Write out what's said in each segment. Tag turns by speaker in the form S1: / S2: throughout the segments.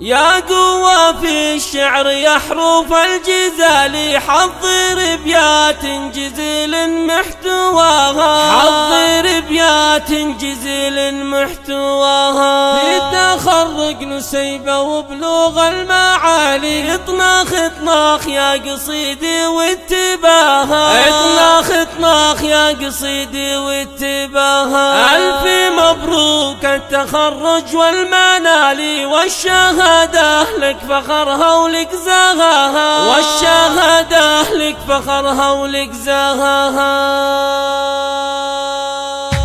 S1: يا قوة في الشعر يا حروف الجزال حضر بيات جزيل محتواها. حضر بيات جزيل محتواها. في تخرج نسيبة وبلوغ المعالي. اطناخ اطناخ يا قصيدي واتباها. اطناخ قصيدي واتباها ألف مبروك التخرج والمنال والشهادة. لك فخرها ولك زاهاها والشهادة لك فخرها ولك زاهاها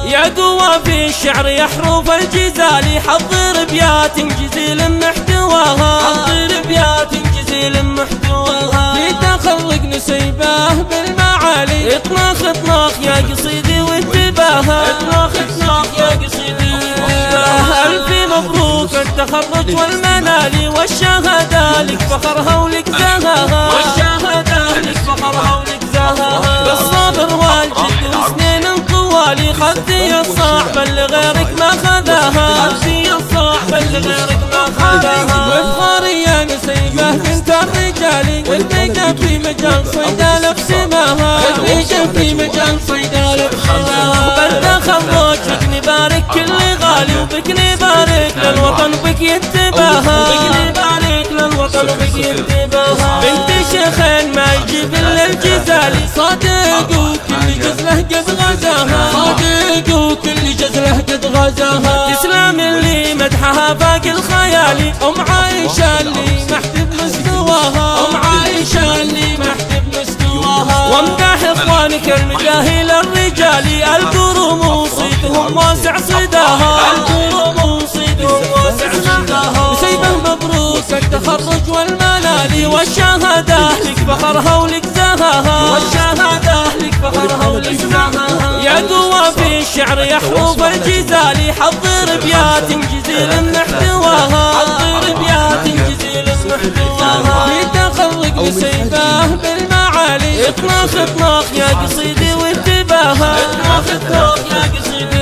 S1: يا قوة في الشعر يا حروف الجزال. حضر بيات جزيل محتواها. حضر بيات جزيل محتواها. اطناخ يا قصيدي وانتباها اطناخ اطناخ يا قصيدي ألف مبروك التخرج والمنال والشهادة؟ لك فخرها ولك زهاها والشهادة لك فخرها ولك زهاها بالصبر والجد وسنين طوالي خذي الصعب اللي غيرك ما خذاها. خذي الصعب اللي غيرك ما خذاها. والميدة في مجال صيدة بسماها والميدة في مجال صيدة بسماها بالتخرج بك نبارك كل غالي وبك نبارك للوطن بك يتباها بك نبارك للوطن بك يتباها بنت شيخين ما يجيب الا الجزالي صادق وكل جزله قد غزاها صادق وكل جزله قد غزاها تسلم اللي مدحها باقي الخيالي. أم عايشة اللي محتب اخوانك المجاهل الرجال القرم صيدهم واسع صداها. القرم صيدهم واسع صداها. وسيبه مبروك التخرج والملالي والشهادة. لك فخرها ولك زهاها والشهادة لك فخرها ولك زهاها يا قوة في الشعر يا حروف الجزال حضر بيات جزيل محتواها حضر اطناخ اطناخ يا قصيدي وانتباها اطناخ اطناخ يا قصيدي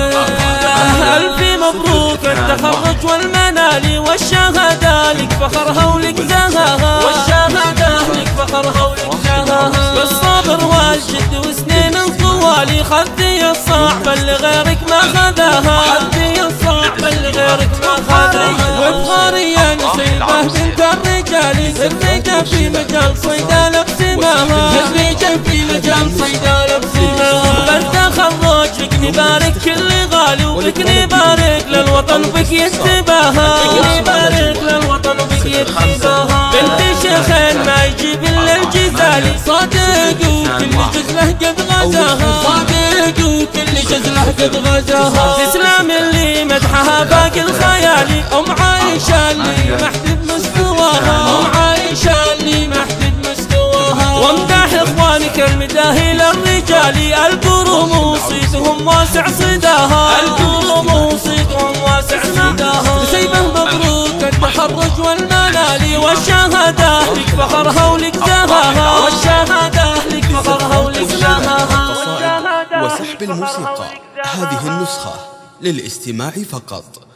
S1: ألف مبروك التخرج والمنال والشهادة لك فخرها ولك زهاها والشهادة لك فخرها ولك زهاها بالصبر والجد وسنين طوالي خذي الصعب اللي غيرك ما خذاها. خذي الصعب اللي غيرك ما خذاها. وابخاري يا نسيبه بنت الرجال الرجال في مجال الرجال في مجال صيدلة بسماها بالتخرج لك نبارك كل غالي وبك نبارك للوطن بك يتباها بك نبارك للوطن بك يتباها بنت شيخين ما يجيب إلا الجزالي صادق وكل جزله قد غزاها. صادق وكل جزله قد غزاها. تسلم اللي مدحها باقي الخيالي لك فخرها ولك زهاها والشهادة لك فخرها ولك زهاها
S2: وسحب الموسيقى هذه النسخة للاستماع فقط.